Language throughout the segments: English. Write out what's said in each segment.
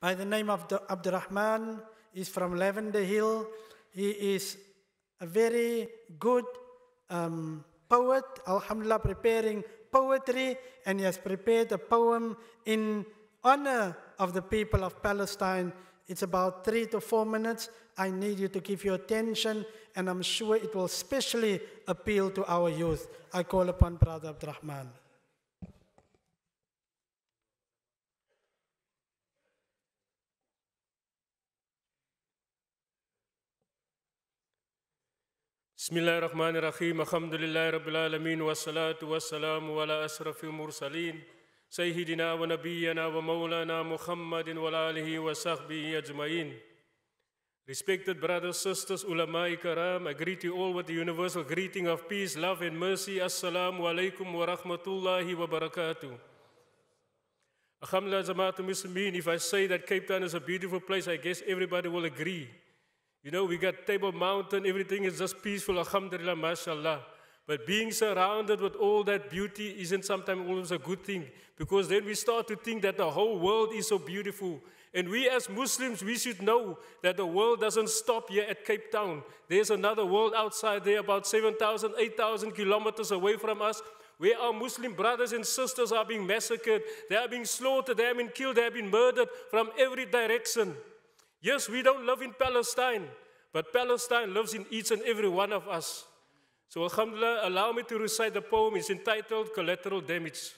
by the name of Abdurrahman. He's from Lavender Hill. He is a very good um, poet, Alhamdulillah, preparing poetry, and he has prepared a poem in honor of the people of Palestine. It's about three to four minutes. I need you to give your attention, and I'm sure it will especially appeal to our youth. I call upon Brother Abdurrahman. بسم الله الرحمن الرحيم الحمد لله رب العالمين والصلاة والسلام على أشرف المرسلين سيدنا ونبينا ومولانا محمد وعلى آله وصحبه أجمعين Respected brothers, sisters, ulama karam, I greet you all with the universal greeting of peace, love and mercy. Assalamu alaikum wa rahmatullahi wa barakatuh. Alhamdulillah, Jamaatul Muslimin, if I say that Cape Town is a beautiful place, I guess everybody will agree. You know, we got Table Mountain, everything is just peaceful, alhamdulillah, mashallah. But being surrounded with all that beauty isn't sometimes always a good thing because then we start to think that the whole world is so beautiful. And we as Muslims, we should know that the world doesn't stop here at Cape Town. There's another world outside there, about 7,000, 8,000 kilometers away from us, where our Muslim brothers and sisters are being massacred, they are being slaughtered, they have been killed, they have been murdered from every direction. Yes, we don't live in Palestine, but Palestine lives in each and every one of us. So, Alhamdulillah, allow me to recite the poem. It's entitled Collateral Damage.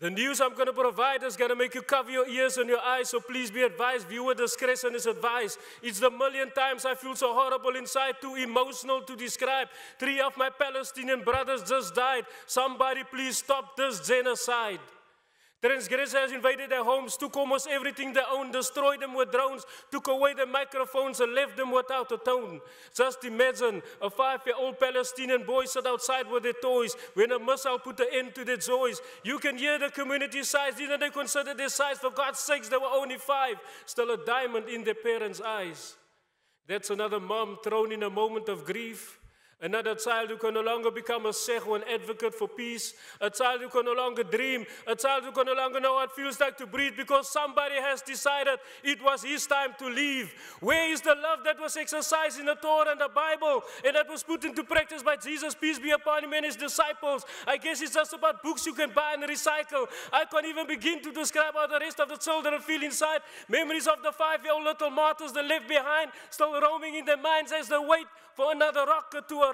The news I'm going to provide is going to make you cover your ears and your eyes, so please be advised. Viewer discretion is advised. It's the million times I feel so horrible inside, too emotional to describe. Three of my Palestinian brothers just died. Somebody please stop this genocide. Transgressors invaded their homes, took almost everything they owned, destroyed them with drones, took away their microphones, and left them without a tone. Just imagine a five year old Palestinian boy sat outside with their toys when a missile put an end to their joys. You can hear the community sighs. Didn't they consider their size? For God's sakes, they were only five. Still a diamond in their parents' eyes. That's another mom thrown in a moment of grief. Another child who can no longer become a or an advocate for peace. A child who can no longer dream. A child who can no longer know what it feels like to breathe because somebody has decided it was his time to leave. Where is the love that was exercised in the Torah and the Bible and that was put into practice by Jesus, peace be upon him and his disciples? I guess it's just about books you can buy and recycle. I can't even begin to describe how the rest of the children feel inside. Memories of the five year old little martyrs they left behind, still roaming in their minds as they wait for another rocket to arrive.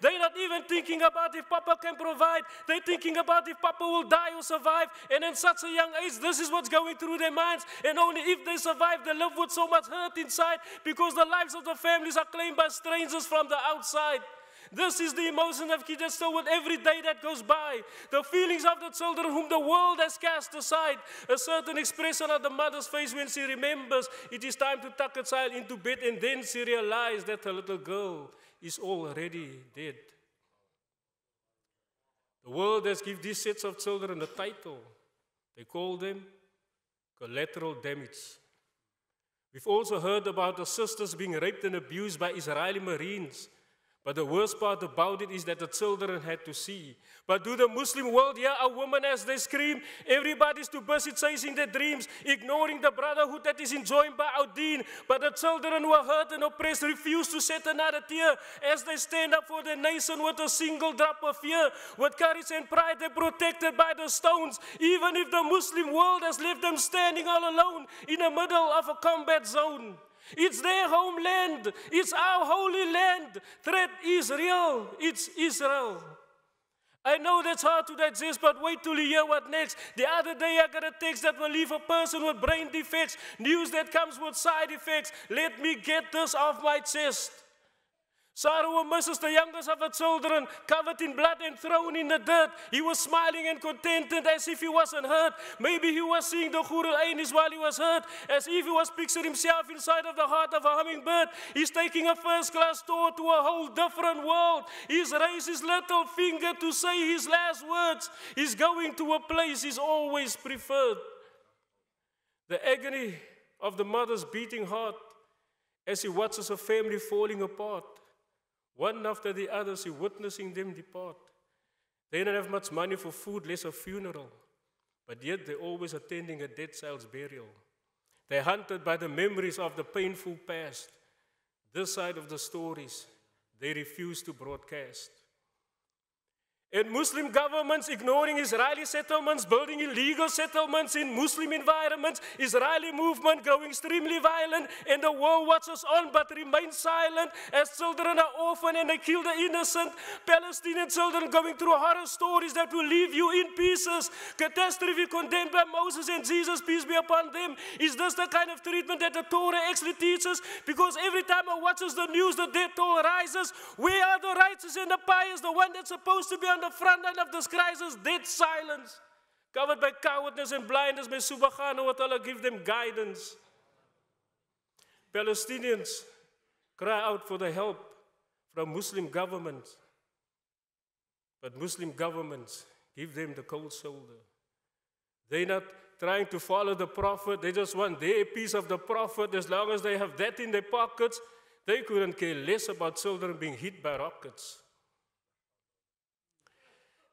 They're not even thinking about if Papa can provide. They're thinking about if Papa will die or survive. And in such a young age, this is what's going through their minds. And only if they survive, they live with so much hurt inside because the lives of the families are claimed by strangers from the outside. This is the emotion of kids still with every day that goes by. The feelings of the children whom the world has cast aside. A certain expression of the mother's face when she remembers it is time to tuck a child into bed and then she realizes that her little girl is already dead. The world has given these sets of children a title. They call them collateral damage. We've also heard about the sisters being raped and abused by Israeli Marines but the worst part about it is that the children had to see. But do the Muslim world hear a woman as they scream? Everybody's too busy chasing their dreams, ignoring the brotherhood that is enjoyed by our deen. But the children who are hurt and oppressed refuse to shed another tear as they stand up for their nation with a single drop of fear. With courage and pride, they're protected by the stones, even if the Muslim world has left them standing all alone in the middle of a combat zone. It's their homeland. It's our holy land. Threat is real. It's Israel. I know that's hard to digest, but wait till you hear what next. The other day I got a text that will leave a person with brain defects, news that comes with side effects. Let me get this off my chest. Sarah Moses, the youngest of the children, covered in blood and thrown in the dirt. He was smiling and contented as if he wasn't hurt. Maybe he was seeing the Hurul Ainis while he was hurt, as if he was picturing himself inside of the heart of a hummingbird. He's taking a first class tour to a whole different world. He's raised his little finger to say his last words. He's going to a place he's always preferred. The agony of the mother's beating heart as he watches her family falling apart. One after the other, she witnessing them depart. They don't have much money for food, less a funeral. but yet they're always attending a dead child's burial. They're hunted by the memories of the painful past. This side of the stories, they refuse to broadcast. And Muslim governments ignoring Israeli settlements, building illegal settlements in Muslim environments, Israeli movement growing extremely violent, and the world watches on but remains silent as children are orphaned and they kill the innocent. Palestinian children going through horror stories that will leave you in pieces. Catastrophe condemned by Moses and Jesus, peace be upon them. Is this the kind of treatment that the Torah actually teaches? Because every time I watches the news, the death toll rises. Where are the righteous and the pious, the one that's supposed to be on the front line of this crisis, dead silence, covered by cowardness and blindness. May subhanahu wa ta'ala give them guidance. Palestinians cry out for the help from Muslim governments. But Muslim governments give them the cold shoulder. They're not trying to follow the prophet. They just want their piece of the profit. As long as they have that in their pockets, they couldn't care less about children being hit by rockets.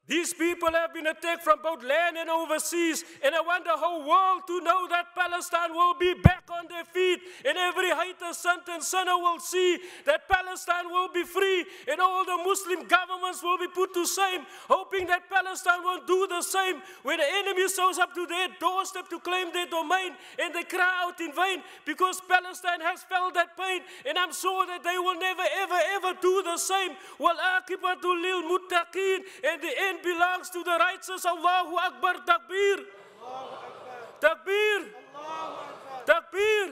These people have been attacked from both land and overseas, and I want the whole world to know that Palestine will be back on their feet, and every hater, son, and sinner will see that Palestine will be free, and all the Muslim governments will be put to shame, hoping that Palestine will do the same when the enemy shows up to their doorstep to claim their domain, and they cry out in vain because Palestine has felt that pain, and I'm sure that they will never, ever, ever do the same. Well, and the end belongs to the righteous. Allahu Akbar, takbir. Takbir. Takbir.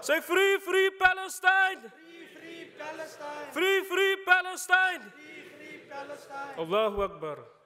Say. Free, free Palestine. Free, free Palestine. Free, free Palestine. Allahu Akbar.